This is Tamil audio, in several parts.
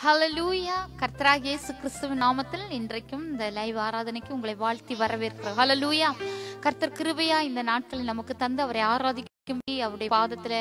ஹலலூயா கர்த்தராகிய இயேசு கிறிஸ்துவின் நாமத்தில் இன்றைக்கும் இந்த லைவ் ஆராதனைக்கு உங்களை வாழ்த்தி வரவேற்கிறோம். ஹலலூயா கர்த்தர் கிருபையா இந்த நாட்களில் நமக்கு தந்து அவரை ஆராதிக்கும்படி அவருடைய பாதத்துல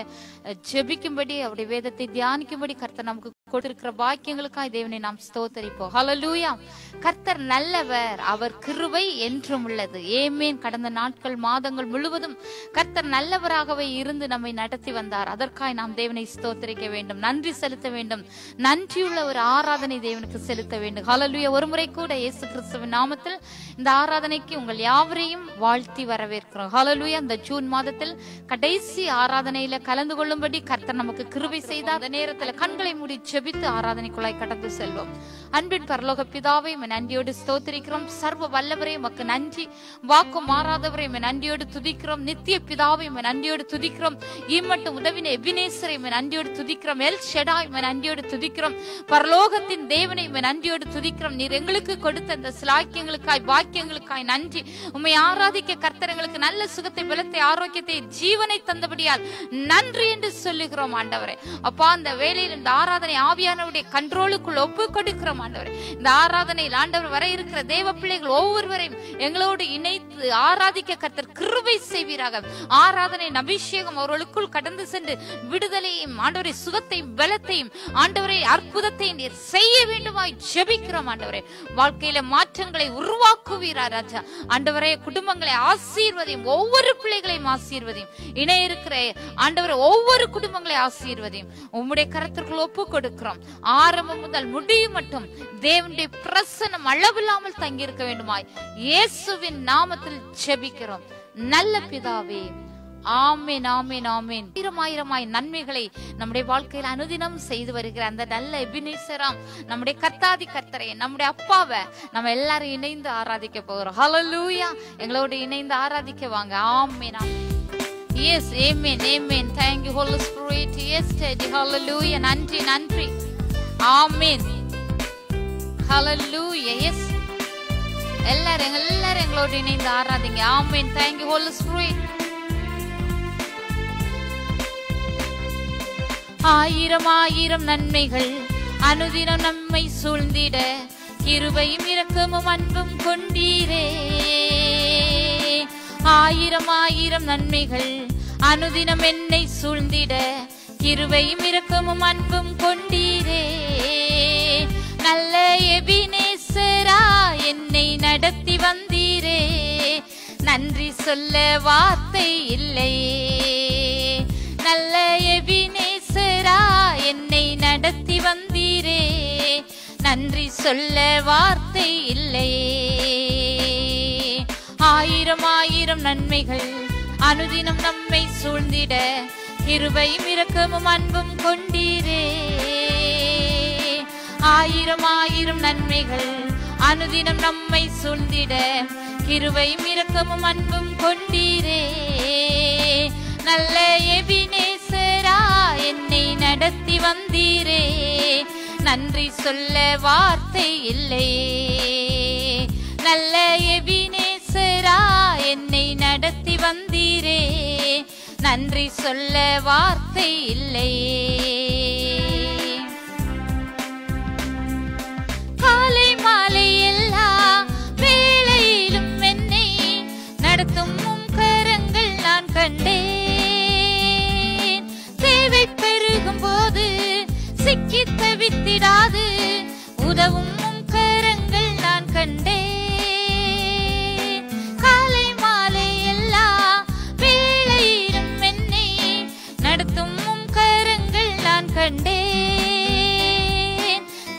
ஜெபிக்கும்படி அவருடைய வேதத்தை தியானிக்கும்படி கர்த்தர் நமக்கு கொடுத்திருக்கிற பாக்கியங்களுக்காய் தேவனை நாம் ஸ்தோத்தரிப்போம். ஹலலூயா கர்த்தர் நல்லவர் அவர் கிருவை என்றும் உள்ளது. ஏமேன் கடந்த நாட்கள் மாதங்கள் முழுவதும் கர்த்தர் நல்லவராகவே இருந்து நம்மை நடத்தி வந்தார். அதற்காய் நாம் தேவனை ஸ்தோத்தரிக்க வேண்டும். நன்றி செலுத்த வேண்டும். நன்றியுள்ள ஒரு ஆராதனை தேவனுக்கு செலுத்த வேண்டும். ஹலலூயா ஒரு முறை கூட இயேசு கிறிஸ்துவின் நாமத்தில் இந்த ஆராதனைக்கு உங்கள் யாவரையும் வாழ்த்தி வரவேற்கிறோம். ஹலலூயா இந்த ஜூன் மாதத்தில் கடைசி ஆராதனையில கலந்து கொள்ளும்படி கர்த்தர் நமக்கு கிருவை செய்தார். அந்த நேரத்துல கண்களை முடிச்சு ஜெபித்து ஆராதனைக்குள்ளாய் கடந்து செல்வோம். அன்பின் பரலோக பிதாவை உம்மை நன்றியோடு ஸ்தோத்திரிக்கிறோம். சர்வ வல்லவரே மக்கு நன்றி. வாக்கு மாறாதவரை நன்றியோடு துதிக்கிறோம். நித்திய பிதாவை நன்றியோடு துதிக்கிறோம். இம்மட்டும் உதவின எபினேசரை நன்றியோடு துதிக்கிறோம். எல் ஷெடாய் உம்மை நன்றியோடு துதிக்கிறோம். பரலோகத்தின் தேவனை உம்மை நன்றியோடு துதிக்கிறோம். நீர் எங்களுக்கு கொடுத்த இந்த சிலாக்கியங்களுக்காய் பாக்கியங்களுக்காய் நன்றி. உண்மை ஆராதிக்க கர்த்தரங்களுக்கு நல்ல சுகத்தை பலத்தை ஆரோக்கியத்தை ஜீவனை தந்தபடியால் நன்றி என்று சொல்லுகிறோம் ஆண்டவரே. அப்பா அந்த வேலையில் இந்த ஆராதனை ஆவியானவருடைய கண்ட்ரோலுக்குள் ஒப்பு கொடுக்கிறோம் ஆண்டவர். இந்த ஆராதனையில் ஆண்டவர் வர இருக்கிற தேவ பிள்ளைகள் ஒவ்வொருவரையும் எங்களோடு இணைத்து ஆராதிக்க கர்த்தர் கிருபை செய்வீராக. ஆராதனையின் அபிஷேகம் அவர்களுக்குள் கடந்து சென்று விடுதலையும் ஆண்டவரை சுகத்தையும் பலத்தையும் ஆண்டவரை அற்புதத்தையும் நீர் செய்ய வேண்டுமாய் ஜெபிக்கிறோம் ஆண்டவரே. வாழ்க்கையில மாற்றங்களை உருவாக்குவீரா ராஜா. ஆண்டவரே குடும்பங்களை ஆசீர்வதையும் ஒவ்வொரு பிள்ளைகளையும் ஆசீர்வதையும். இணைய இருக்கிற ஆண்டவரை ஒவ்வொரு குடும்பங்களை ஆசீர்வதையும். உம்முடைய கரத்திற்குள் ஒப்பு கொடுக்கிறோம் ஆரம்பம் முதல் முடியும் மட்டும் தேவனுடைய பிரசனம் அளவில்லாமல் தங்கியிருக்க வேண்டுமாய். இயேசுவின் நாமத்தில் செபிக்கிறோம் நல்ல பிதாவே ஆமேன் ஆமேன் ஆமேன். ஆயிரமாயிரமாய் நன்மைகளை நம்முடைய வாழ்க்கையில் அனுதினம் செய்து வருகிற அந்த நல்ல எபினேசராம் நம்முடைய கர்த்தாதி கர்த்தரை நம்முடைய அப்பாவை நம்ம எல்லாரும் இணைந்து ஆராதிக்க போகிறோம். ஹalleluya எங்களோடு இணைந்து ஆராதிக்க வாங்க. ஆமேன் ஆமேன். எஸ் ஏமேன் ஏமேன் thank you holy spirit. Yes daddy hallelujah. நன்றி நன்றி ஆமேன் hallelujah எஸ் எல்லாரும் எல்லாரும் எங்களோட இணைந்து ஆராதிங்க ஆமேன் thank you holy spirit. ஆயிரம் ஆயிரம் நன்மைகள் அனுதினம் நம்மை சூழ்ந்திட கிருபையும் இரக்கமும் அன்பும் கொண்டீரே ஆயிரம் ஆயிரம் நன்மைகள். அனுதினம் என்னை சூழ்ந்திட இருவையும் இரக்கமும் அன்பும் கொண்டீரே. நல்ல எபினேசரா என்னை நடத்தி வந்தீரே. நன்றி சொல்ல வார்த்தை இல்லையே நல்ல எபினேசரா என்னை நடத்தி வந்தீரே. நன்றி சொல்ல வார்த்தை இல்லையே ஆயிரம் ஆயிரம் நன்மைகள் அனுதினம் நம்மை சூழ்ந்திட கிருபையும் இரக்கமும் அன்பும் கொண்டீரே. ஆயிரம் ஆயிரம் நன்மைகள் அனுதினம் நம்மை சூழ்ந்திட கிருபையும் இரக்கமும் அன்பும் கொண்டீரே. நல்ல எபினேசரா என்னை நடத்தி வந்தீரே. நன்றி சொல்ல வார்த்தை இல்லையே. நல்ல எபினேசரா என்னை நடத்தி வந்தீரே. நன்றி சொல்ல வார்த்தை இல்லையே காலை மாலை எல்லா வேளையிலும் என்னை நடத்தும் உம் கரங்கள் நான் கண்டேன். தேவை பெருகும் போது சிக்கி தவித்திடாது. உதவும் உம் கரங்கள் நான் கண்டேன். கண்டேன்.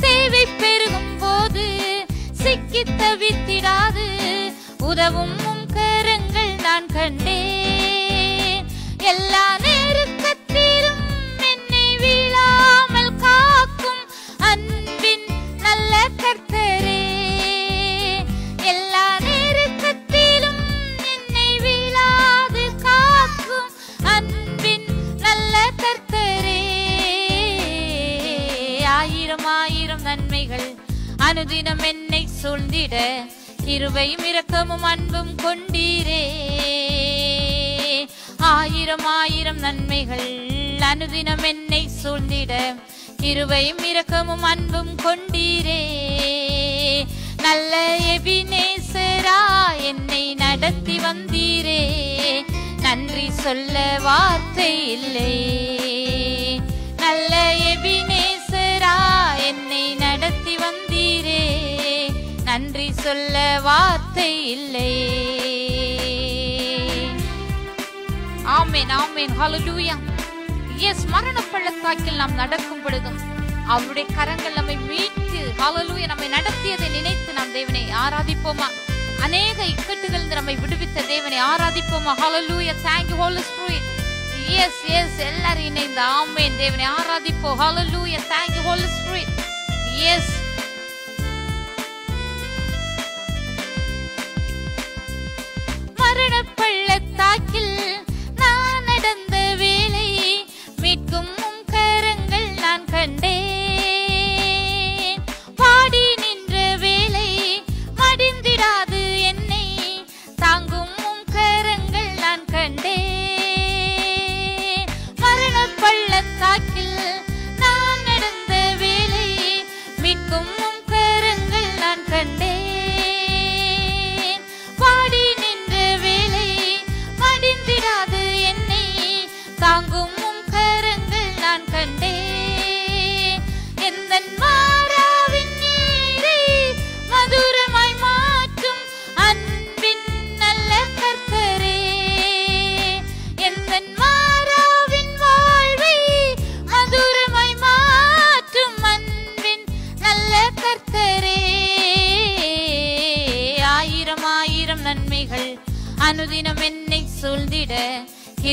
தேவை பெருகும் போது சிக்கி தவித்திடாது. உதவும் கரங்கள் நான் கண்டேன். சூழ்ந்திட கிருபையும் இரக்கமும் அன்பும் கொண்டீரே. ஆயிரம் ஆயிரம் நன்மைகள் அனுதினம் என்னை சூழ்ந்திட இருவையும் இரக்கமும் அன்பும் கொண்டீரே. நல்ல எபினேசரா என்னை நடத்தி வந்தீரே. நன்றி சொல்ல வார்த்தை இல்லை. நல்ல எபினேசரா நன்றி சொல்ல வார்த்தை இல்லை. ஆமேன் ஆமேன் ஹalleluya எஸ் மரண பள்ளத்தாக்கில் நாம் நடக்கும் பொழுதும் அவருடைய கரங்கள் நம்மை மீட்டு ஹalleluya நம்மை நடத்தியதை நினைத்து நாம் தேவனை ஆராதிப்போமா? அநேக இக்கட்டுகள் நம்மை விடுவித்த தேவனை ஆராதிப்போமா? ஹalleluya thank you holy spirit. Yes yes எல்லாரும் இணைந்து ஆமேன் தேவனை ஆராதிப்போம். ஹalleluya thank you holy spirit.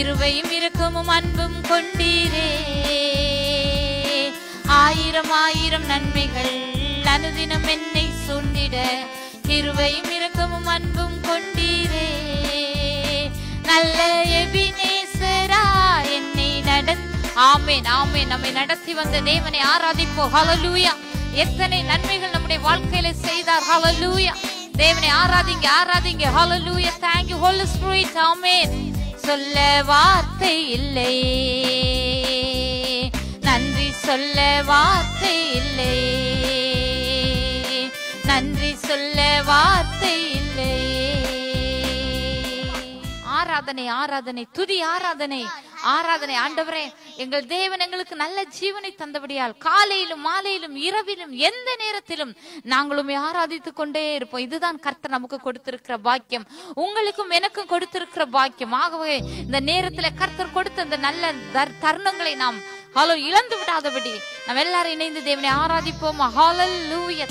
கிருபையும் இரக்கமும் அன்பும் கொண்டீரே. ஆயிரம் ஆயிரம் நன்மைகள் அனுதினம் என்னை சூழ்ந்திட. கிருபையும் இரக்கமும் அன்பும் கொண்டீரே. நல்ல எபினேசரா என்னை நட ஆமேன் ஆமேன். நம்மை நடத்தி வந்த தேவனை ஆராதிப்போ ஹலலூயா எத்தனை நன்மைகள் நம்முடைய வாழ்க்கையில செய்தார். ஹலலூயா தேவனை ஆராதிங்க ஆராதிங்க. ஹலலூயா தேங்க்யூ ஹோல் ஸ்ப்ரீட் ஆமேன் சொல்ல வார்த்தை இல்லை. நன்றி சொல்ல வார்த்தை இல்லை. நன்றி சொல்ல வார்த்தை இல்லை. ஆராதனை ஆராதனை துதி ஆராதனை. ஆராதனை ஆண்டவரே எங்கள் தேவன் எங்களுக்கு நல்ல ஜீவனை தந்தபடியால் காலையிலும் மாலையிலும் இரவிலும் எந்த நேரத்திலும் நாங்களும் ஆராதித்துக் கொண்டே இருப்போம். இதுதான் கர்த்தர் நமக்கு கொடுத்திருக்கிற பாக்கியம். உங்களுக்கும் எனக்கும் கொடுத்திருக்கிற பாக்கியம். ஆகவே இந்த நேரத்துல கர்த்தர் கொடுத்த இந்த நல்ல தர்- தருணங்களை நாம் ஹலோ இழந்து விடாதபடி நாம் எல்லாரும் இணைந்து தேவனை ஆராதிப்போமா? ஹalleluya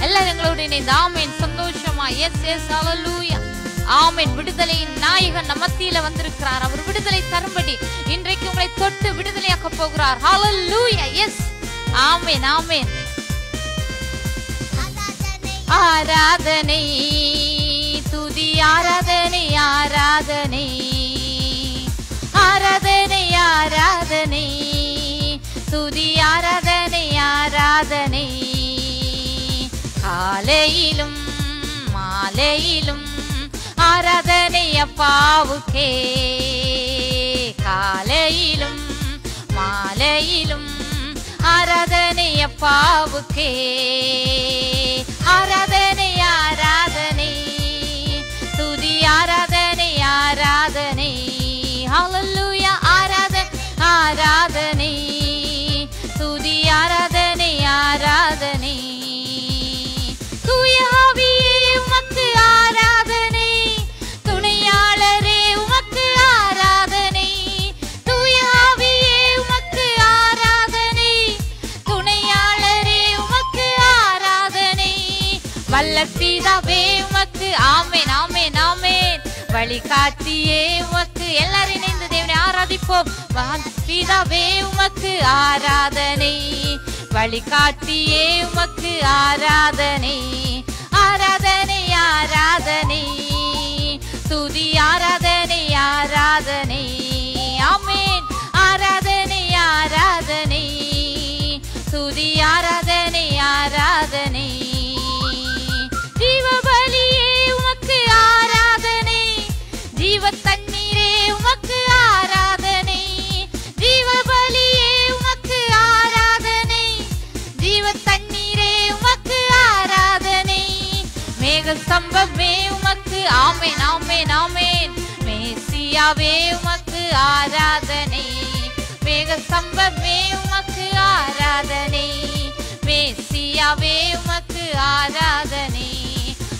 எல்லாரும் எங்களோட இணைந்து. ஆமேன். சந்தோஷமா? எஸ் எஸ் லூயா ஆமென். விடுதலையின் நாயகன் நம்ம மத்தியில வந்திருக்கிறார். அவர் விடுதலை தரும்படி இன்றைக்கு உங்களை தொட்டு விடுதலையாக்க போகிறார். ஹalleluya எஸ் ஆமேன் ஆமேன். ஆராதனை துதி ஆராதனை ஆராதனை. ஆராதனை ஆராதனை. துதி ஆராதனை ஆராதனை. காலையிலும் மாலையிலும் ஆராதனை அப்பாவுக்கே காலையிலும் மாலையிலும் ஆராதனை அப்பாவுக்கே ஆராதனை ஆராதனை துதி ஆராதனை ஆராதனை. ஹalleluya ஆராத ஆராதனை துதி ஆராதனை ஆராதனை. வல்ல பிதாவே உமக்கு ஆமேன் ஆமேன் ஆமேன். வழிகாட்டியே உமக்கு எல்லாரும் இணைந்து தேவனை ஆராதிப்போம். வான் பிதாவே உமக்கு ஆராதனை. வழிகாட்டியே உமக்கு ஆராதனை. ஆராதனை ஆராதனை. துதி ஆராதனை ஆராதனை. ஆமேன். ஆராதனை ஆராதனை. துதி ஆராதனை ஆராதனை. ஸ்தம்பமே உமக்கு. ஆமேன் ஆமேன் ஆமேன். மேசியாவே உமக்கு ஆராதனை. மேக ஸ்தம்பமே உமக்கு ஆராதனை. மேசியாவே உமக்கு ஆராதனை.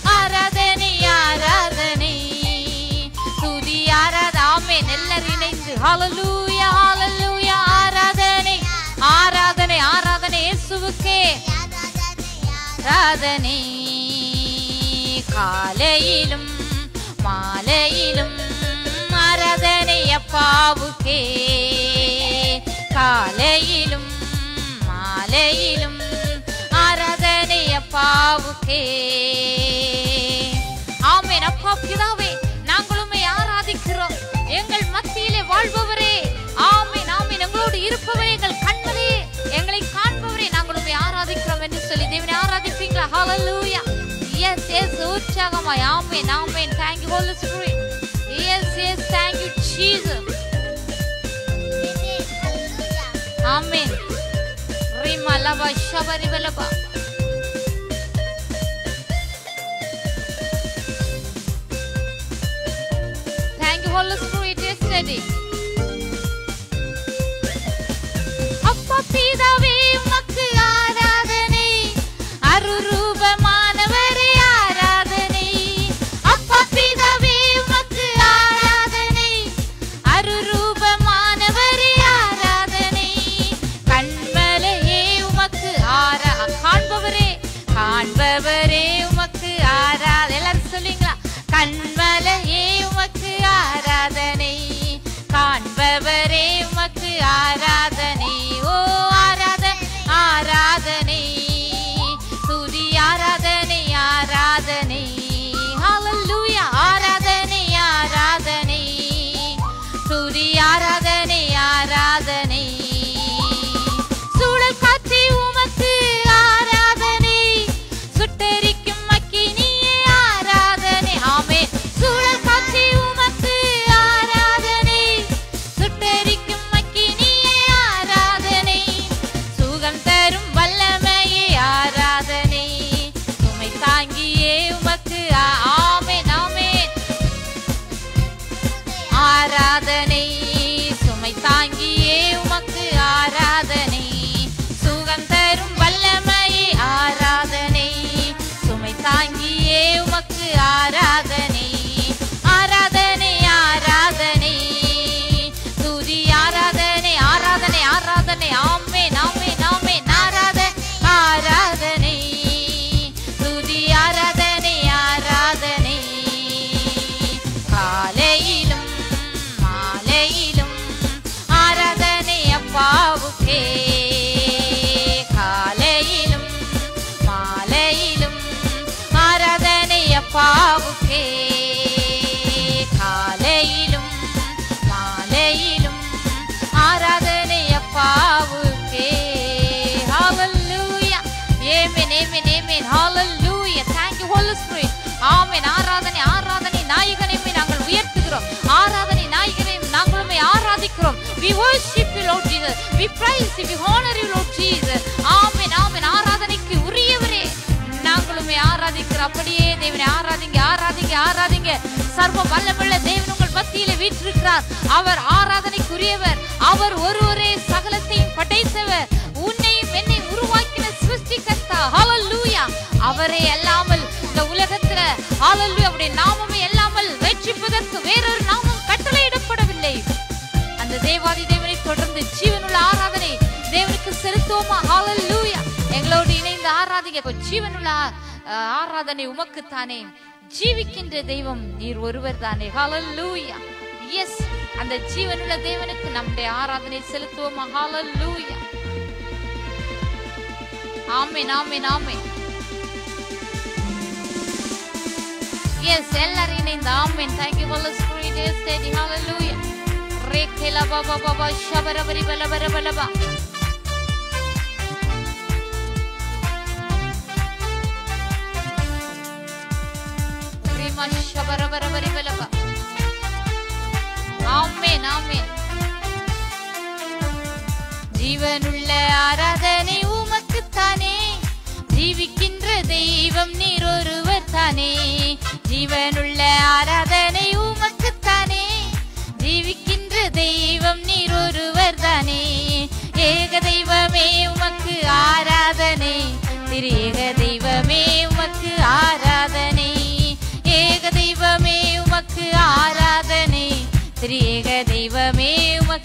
ஆராதனை ஆராதனை. துதி ஆராத ஆமேன். எல்லாரும் இணைந்து. ஹalleluya ஹalleluya ஆராதனை. ஆராதனை ஆராதனை இயேசுவுக்கே. ஆராதனை. காலையிலும் மாலையிலும் ஆராதனை அப்பாவுக்கே காலையிலும் மாலையிலும் ஆராதனை அப்பாவுக்கே ஆமென். அப்பா பிதாவே நாங்களுமே ஆராதிக்கிறோம். எங்கள் மத்தியிலே வாழ்பவரே. ஆமென் ஆமென். எங்களோடு இருப்பவரே எங்கள் கண்களே எங்களை காண்பவரே நாங்களுமே ஆராதிக்கிறோம் என்று சொல்லி தேவனை ஆராதிப்பீங்களா? ஹalleluya yes, yes, Uchagama, Amen, Amen. Thank you, Holy Spirit. Yes, yes, thank you, Jesus. Amen. Rimalaba, Shabaribalaba. Thank you, Holy Spirit, yesterday. Appa, Pidave, Makku, Aradhane, Aruru. You lord jesus we praise you we honor you lord jesus. ஆமென் ஆமென் ஆராதனைக்கு உரியவரே. நாங்களுமே ஆராதிக்கிற அப்படியே தேவனை ஆராதிங்க ஆராதிங்க ஆராதிங்க. சர்வ வல்லமுள்ள தேவன் உங்கள் மத்தியில வீற்றிருக்கிறார். அவர் ஆராதனைக்குரியவர் அவர் ஒருவரே சகலத்தையும் படைத்தவர். உன்னையும் என்னை உருவாக்கின சிருஷ்டிகர்த்தா. ஹalleluya அவரே அல்லாமல் இந்த உலகத்துல. ஹalleluya அவருடைய நாமமே அல்லாமல் வெற்றிப்பதற்கு வேறொரு நாமம் ஆராதிக்க ஜீவனுள்ள ஆராதனை உமக்குத்தானே. ஜீவிக்கின்ற தெய்வம் நீர் ஒருவர் தானே ஹalleluya எஸ் அந்த ஜீவனுள்ள தேவனுக்கு நம்முடைய ஆராதனை செலுத்துவோம். ஹalleluya ஆமே ஆமென் ஆமென் எஸ் எல்லாரும் இணைந்து ஆமேன். Thank you holy spirit yes தேடி ஹalleluya ரேகேலா பாபா பாபா ஷபரபரி பலபர பலபா ஜீவனுள்ள ஆராதனை உமக்குத்தானே. ஜீவிக்கின்ற தெய்வம் நீர் ஒருவர் தானே. ஜீவனுள்ள ஆராதனை உமக்குத்தானே. ஜீவிக்கின்ற தெய்வம் நீர் ஒருவர் தானே. ஏக தெய்வமே உமக்கு ஆராதனை. திரு ஏக தெய்வமே உமக்கு ஆராதனை. தெய்வமே உமக்கு ஆராதனை. திரியேக தெய்வமே உமக்கு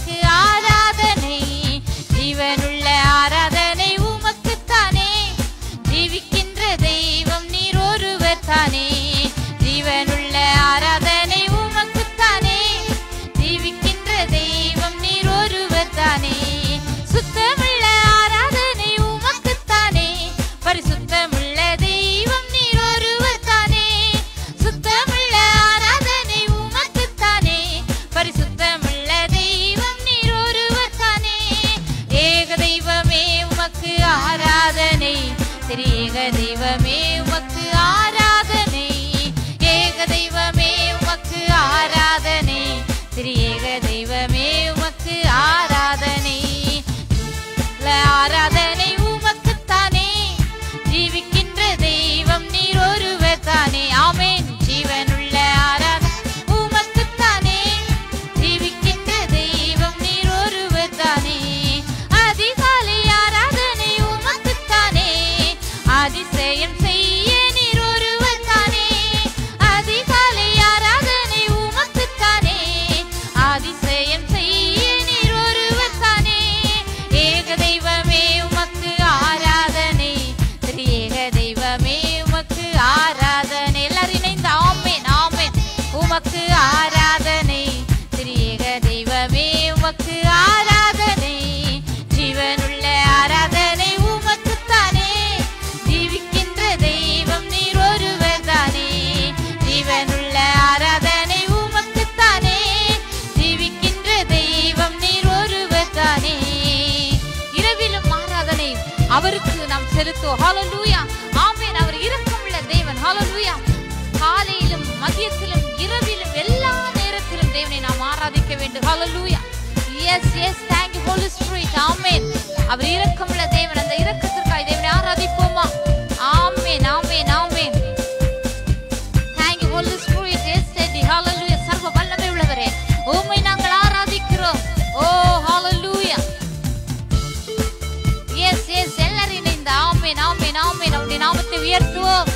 फिरिएगा ஹalleluya yes yes thank you holy spirit. ஆமென் அவர் இரக்கமுள்ள தேவன் அந்த இரக்கத்திற்காய் தேவனை ஆராதிப்போமா? ஆமென் ஆமென் ஆமென் thank you holy spirit. Yes steady hallelujah. சர்வ வல்லமை உள்ளவரே. உம்மை நாங்கள் ஆராதிக்கிறோம். ஓ hallelujah. Yes yes எல்லாரும் இணைந்து. ஆமென் ஆமென் ஆமென் அவருடைய நாமத்தை உயர்த்துவோம்.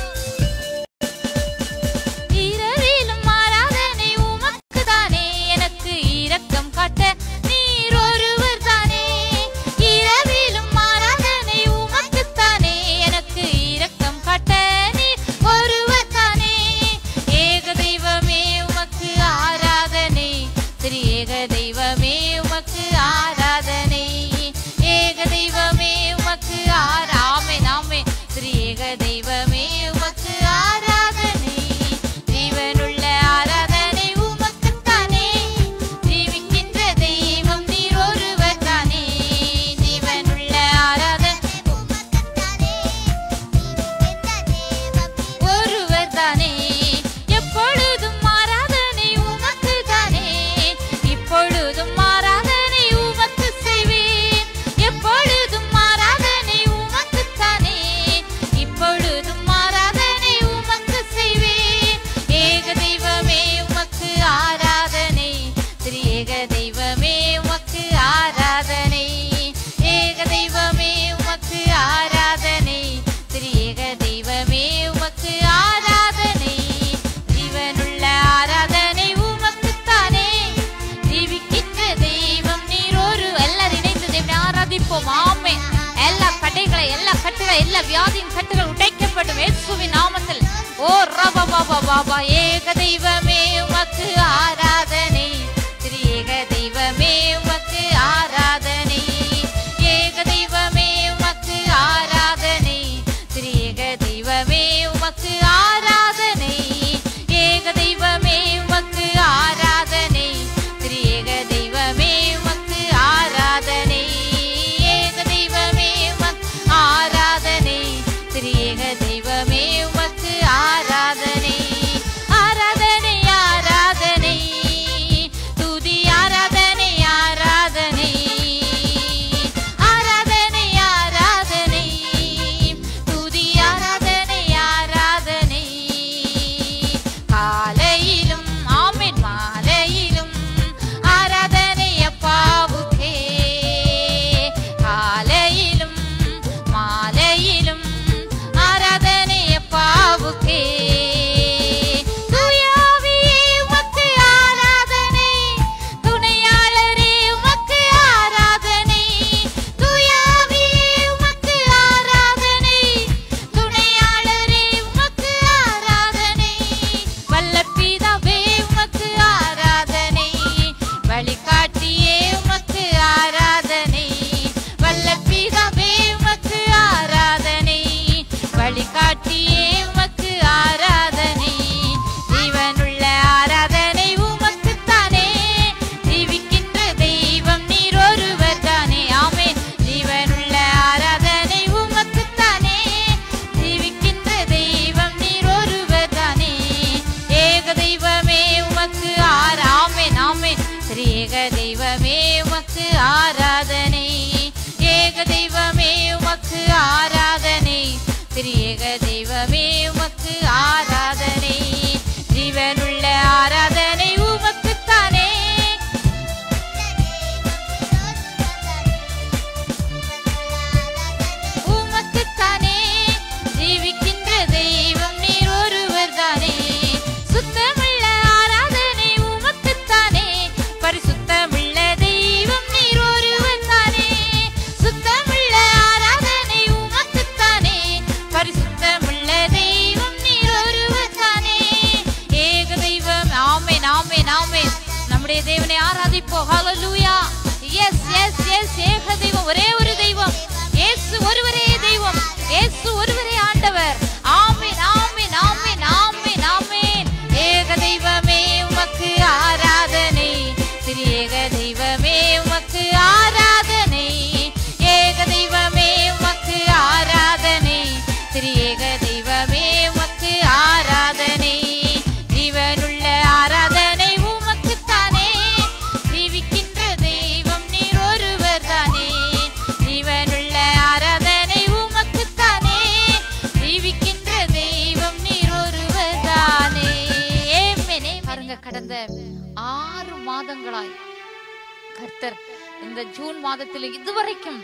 இந்த ஜூன் மாதத்தில் இதுவரைக்கும்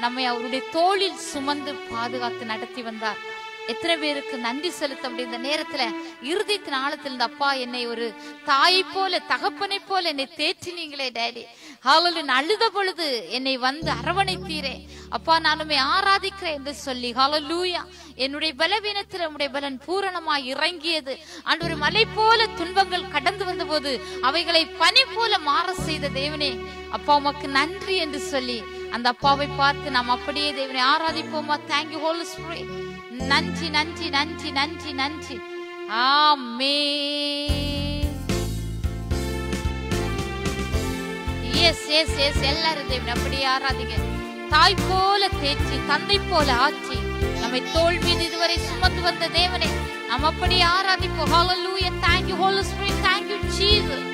நம்மை அவருடைய தோளில் சுமந்து பாதுகாத்து நடத்தி வந்தார். எத்தனை பேருக்கு நன்றி செலுத்த முடியும் இந்த நேரத்துல இறுதி நாளத்தில் இந்த அப்பா என்னை ஒரு தாயை போல தகப்பனை போல என்னை தேற்றினீங்களே டேடி. ஹாலலின் அழுத பொழுது என்னை வந்து அரவணைத்தீரே. அப்பா நானுமே ஆராதிக்கிறேன் என்று சொல்லி ஹாலலூயா என்னுடைய பலவீனத்தில் உடைய பலன் பூரணமாய் இறங்கியது. அன்று ஒரு மலை போல துன்பங்கள் கடந்து வந்த போது அவைகளை பனி போல மாற செய்த தேவனே அப்பா உமக்கு நன்றி என்று சொல்லி அந்த அப்பாவை பார்த்து நாம் அப்படியே தேவனை ஆராதிப்போமா? தேங்க்யூ ஹோல் ஸ்பிரிட் நன்றி நன்றி நன்றி நன்றி நன்றி. ஆமே எஸ் எஸ் எஸ் எல்லாரும் தேவன் அப்படி ஆராதிங்க. தாய் போல தேற்றி தந்தை போல ஆட்சி. நம்மை தோல் மீது இதுவரை சுமந்து வந்த தேவனே நாம் அப்படி ஆராதிப்போம். ஹalleluya thank you holy spirit. Thank you jesus.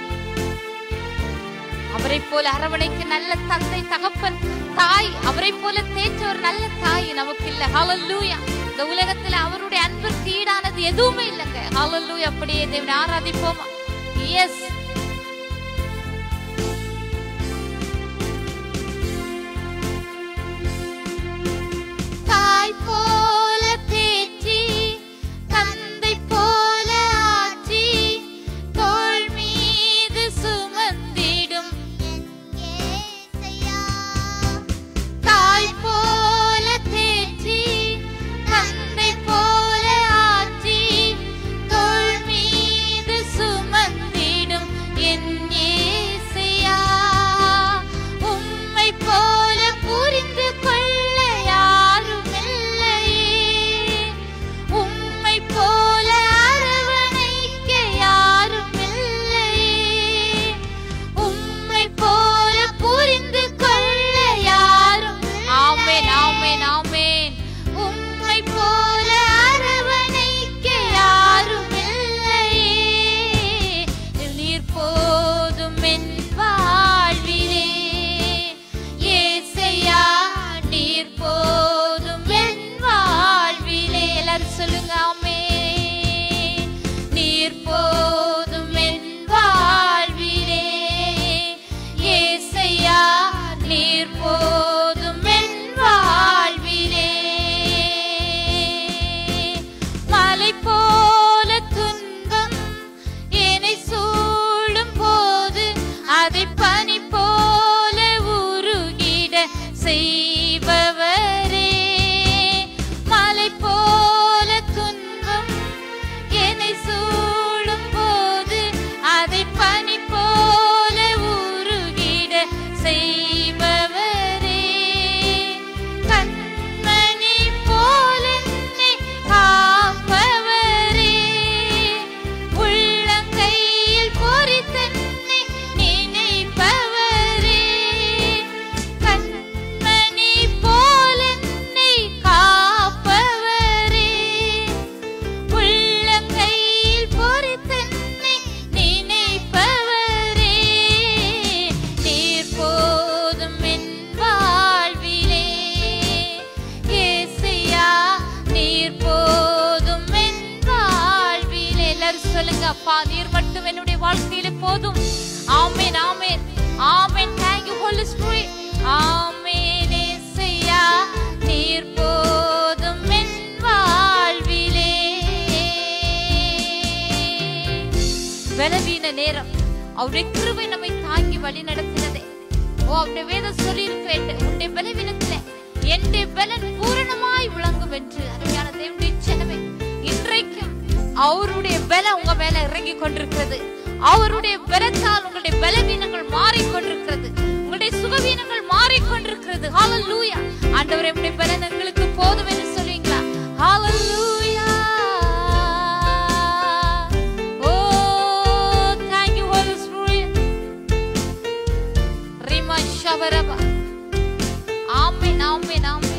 அவரை போல அரவணைக்க நல்ல தந்தை தகப்பன் தாய் அவரை போல தேய்ச்ச ஒரு நல்ல தாய் நமக்கு இல்ல ஹalleluya இந்த உலகத்துல அவருடைய அன்பிற்கு ஈடானது எதுவுமே இல்லைங்க. ஹalleluya அப்படியே தேவனை ஆராதிப்போமா? எஸ் தாய் போல see. பலவீன நேரம். அவருடைய கிருபை நம்மை தாங்கி வழி நடத்தினதே. ஓ அவருடைய வேதம் சொல்லி இருக்கிறேன் உன்னுடைய பலவீனத்திலே என்னுடைய பலன் பூரணமாய் விளங்கும் என்று அருமையான தேவனுடைய செலவை இன்றைக்கும் அவருடைய பலம் உங்க மேல இறங்கி கொண்டிருக்கிறது. அவருடைய பலத்தால் உங்களுடைய பலவீனங்கள் மாறிக்கொண்டிருக்கிறது உங்களுடைய சுகவீனங்கள் மாறிக்கொண்டிருக்கிறது ஹalleluya ஆண்டவர் எப்படி பலன் எங்களுக்கு போதும் என்று சொல்வீங்களா? ஹalleluya ரபா ரபா ஆமே நாமே நாமே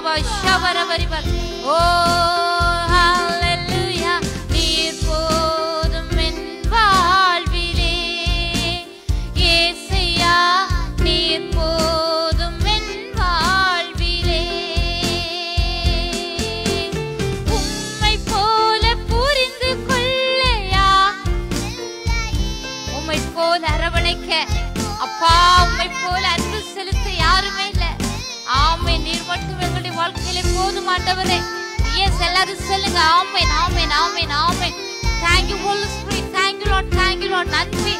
ரீமா லவா ஷவர வரிவர் ஆமென் ஆமென் ஆமென் ஆமென் thank you holy spirit thank you lord thank you lord நன்றி.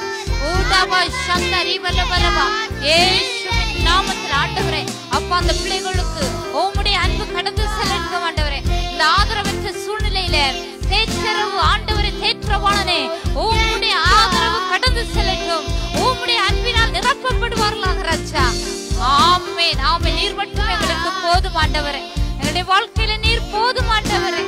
ஊடாவா சந்தரி வல்லவரவா இயேசுவின் நாமத்தில் ஆண்டவரே அப்பா அந்த பிள்ளைகளுக்கு உம்முடைய அன்பு கடந்து செல்லட்டும் ஆண்டவரே. இந்த ஆதரவற்ற சூழ்நிலையில தேற்றரவு ஆண்டவரே தேற்றவாளனே உம்முடைய ஆதரவு கடந்து செல்லட்டும். உம்முடைய அன்பினால் நிரப்பப்படுவார்களாக ராஜா. ஆமென் ஆமென். நீர் மட்டும் எங்களுக்கு போதும் ஆண்டவரே. எங்களுடைய வாழ்க்கையில நீர் போதும் ஆண்டவரே.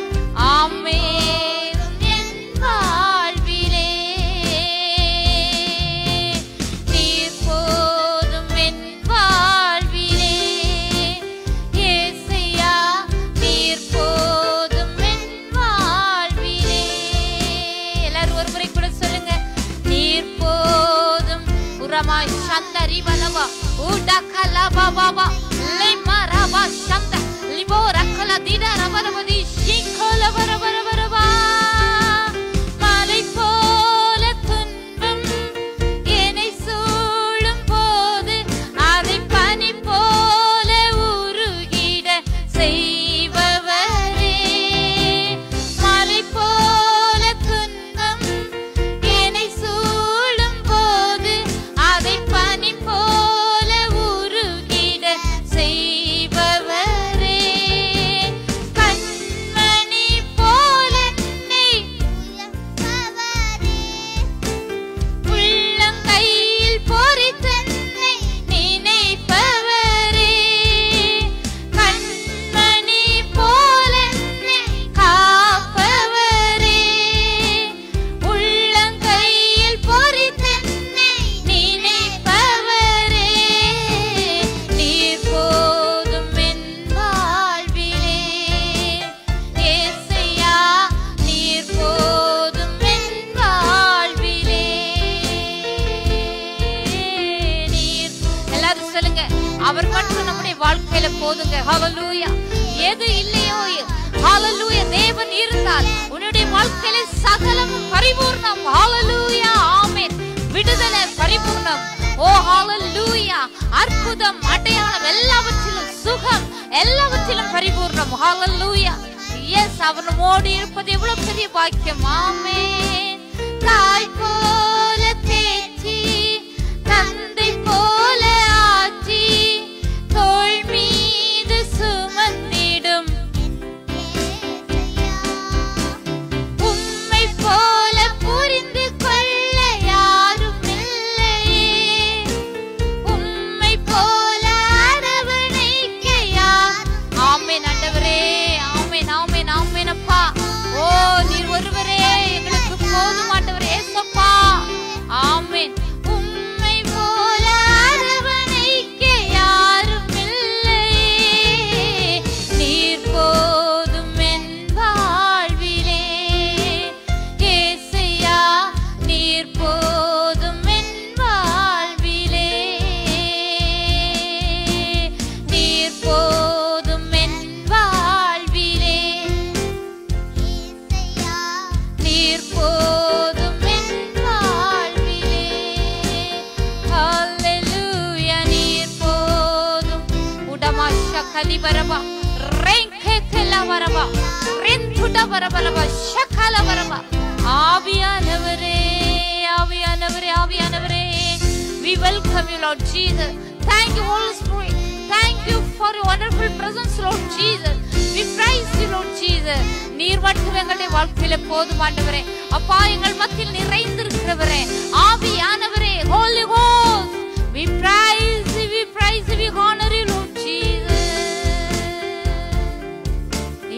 நீர் மட்டும் எங்களுடைய வாழ்க்கையில போதும் ஆண்டவரே. அப்பா எங்கள் மத்தியில் நிறைந்திருக்கிறவரே. ஆவியானவரே holy ghost. We praise you we praise you we honor you lord jesus.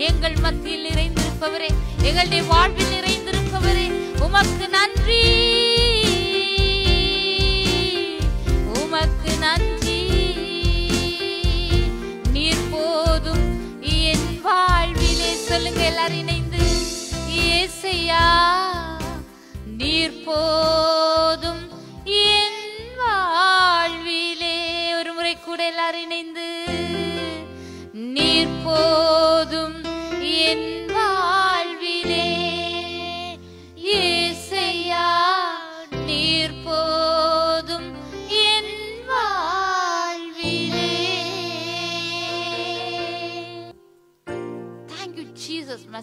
எங்கள் மத்தியில் நிறைந்திருப்பவரே எங்களுடைய வாழ்வில் நிறைந்திருப்பவரே உமக்கு நன்றி. சொல்லுங்க எல்லாரும் இணைந்து. ஏசையா நீர் போதும்.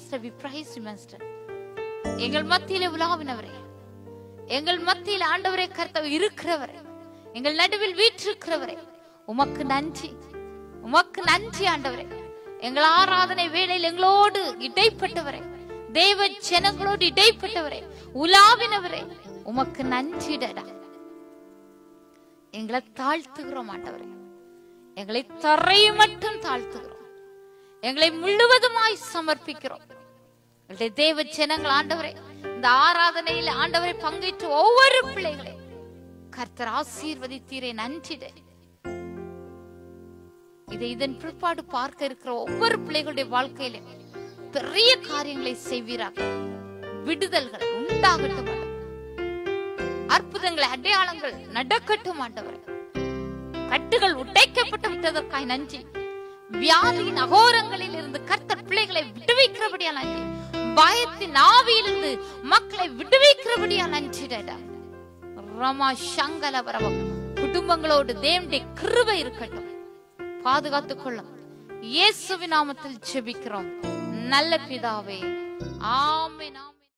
மாஸ்டர் வி பிரைஸ் மாஸ்டர் எங்கள் மத்தியில உலாவினவரே. எங்கள் மத்தியில் ஆண்டவரே கர்த்தர் இருக்கிறவரே. எங்கள் நடுவில் வீற்றிருக்கிறவரே. உமக்கு நன்றி. உமக்கு நன்றி ஆண்டவரே. எங்கள் ஆராதனை வேளையில் எங்களோடு இடைப்பட்டவரே. தேவ ஜனங்களோடு இடைப்பட்டவரே. உலாவினவரே. உமக்கு நன்றிடடா எங்களை தாழ்த்துகிறோம் ஆண்டவரே. எங்களை தரையை மட்டும் தாழ்த்துகிறோம். எங்களை முழுவதுமாய் சமர்ப்பிக்கிறோம். எங்களுடைய தேவ ஜனங்கள் ஆண்டவரே இந்த ஆராதனையில் ஆண்டவரை பங்கேற்ற ஒவ்வொரு பிள்ளைகளை கர்த்தர் ஆசீர்வதித்தீரே நன்றிடே. இதை இதன் பிற்பாடு பார்க்க இருக்கிற ஒவ்வொரு பிள்ளைகளுடைய வாழ்க்கையில பெரிய காரியங்களை செய்வீராக. விடுதல்கள் உண்டாகட்டும் அற்புதங்களை அற்புதங்கள் அடையாளங்கள் நடக்கட்டும் ஆண்டவர். கட்டுகள் உடைக்கப்பட்டு விட்டதற்காய் நன்றி. வியாதியின் அகோரங்களில் இருந்து கர்த்தர் பிள்ளைகளை விடுவிக்கிறபடியா நன்றி பயத்தின் ஆவியிலிருந்து மக்களை விடுவிக்கிறபடியா நன்றி ரமா சங்கல வரவம் குடும்பங்களோடு தேவனுடைய கிருபை இருக்கட்டும். பாதுகாத்துக் கொள்ளும். இயேசுவின் நாமத்தில் ஜெபிக்கிறோம். நல்ல பிதாவே ஆ